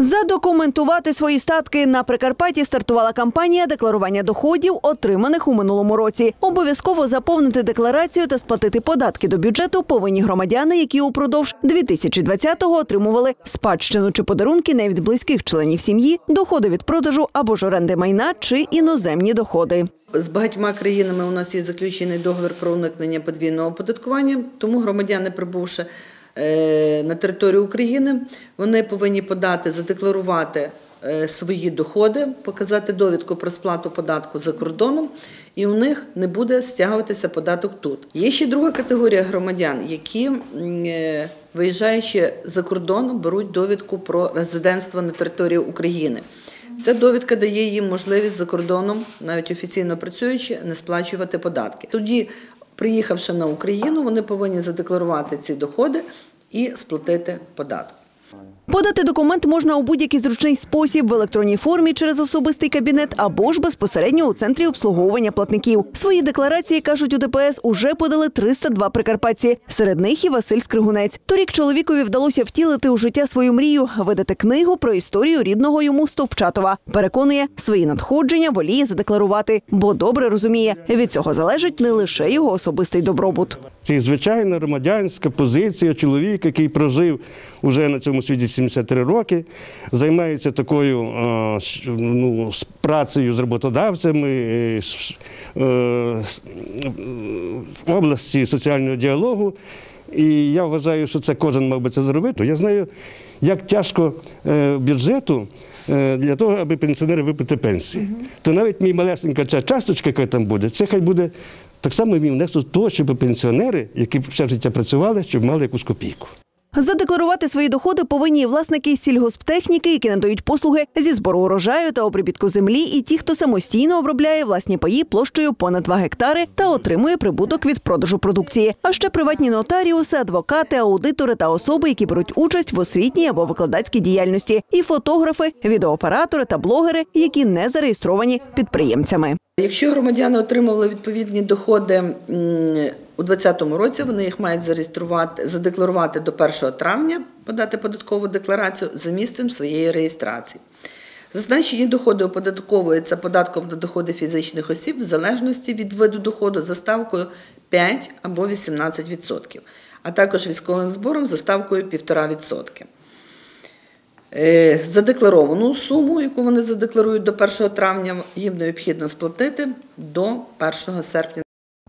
Задокументувати свої статки на Прикарпатті стартувала кампанія декларування доходів, отриманих у минулому році. Обов'язково заповнити декларацію та сплатити податки до бюджету повинні громадяни, які упродовж 2020-го отримували спадщину чи подарунки не від близьких членів сім'ї, доходи від продажу або ж оренди майна чи іноземні доходи. З багатьма країнами у нас є заключений договір про уникнення подвійного оподаткування, тому громадяни, прибувши на територію України, вони повинні подати, задекларувати е, свої доходи, показати довідку про сплату податку за кордоном, і у них не буде стягуватися податок тут. Є ще друга категорія громадян, які е, виїжджаючи за кордон, беруть довідку про резидентство на території України. Ця довідка дає їм можливість за кордоном, навіть офіційно працюючи, не сплачувати податки. Тоді, приїхавши на Україну, вони повинні задекларувати ці доходи і сплатити податок. Подати документ можна у будь-який зручний спосіб в електронній формі через особистий кабінет або ж безпосередньо у центрі обслуговування платників. Свої декларації кажуть у ДПС уже подали 302 прикарпатці. Серед них і Василь Скригунець. Торік чоловікові вдалося втілити у життя свою мрію, видати книгу про історію рідного йому Стовпчатова. Переконує, свої надходження воліє задекларувати, бо добре розуміє, від цього залежить не лише його особистий добробут. Це звичайна громадянська позиція чоловіка, який прожив уже на цьому світі 73 роки, займається такою е, ну, з працею з роботодавцями е, е, в області соціального діалогу. І я вважаю, що це кожен мав би це зробити. Я знаю, як тяжко бюджету для того, аби пенсіонери виплати пенсії. То навіть мій малесенька ця часточка, яка там буде, це хай буде так само мій внесок того, щоб пенсіонери, які все життя працювали, щоб мали якусь копійку. Задекларувати свої доходи повинні власники сільгосптехніки, які надають послуги зі збору урожаю та обробітку землі, і ті, хто самостійно обробляє власні паї площею понад 2 гектари та отримує прибуток від продажу продукції. А ще приватні нотаріуси, адвокати, аудитори та особи, які беруть участь в освітній або викладацькій діяльності, і фотографи, відеооператори та блогери, які не зареєстровані підприємцями. Якщо громадяни отримували відповідні доходи у 2020 році, вони їх мають зареєструвати, задекларувати до 1 травня, подати податкову декларацію за місцем своєї реєстрації. Зазначені доходи оподатковуються податком на доходи фізичних осіб в залежності від виду доходу за ставкою 5 або 18%, а також військовим збором за ставкою 1,5%. Е, Задекларовану суму, яку вони задекларують до 1 травня, їм необхідно сплатити до 1 серпня.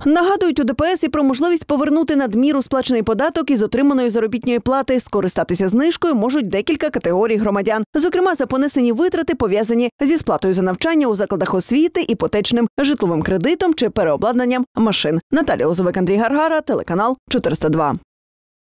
Нагадують у ДПС і про можливість повернути надміру сплачений податок із отриманої заробітної плати. Скористатися знижкою можуть декілька категорій громадян. Зокрема, за понесені витрати пов'язані зі сплатою за навчання у закладах освіти, іпотечним житловим кредитом чи переобладнанням машин. Наталія Лозовик, Андрій Гаргара, телеканал 402.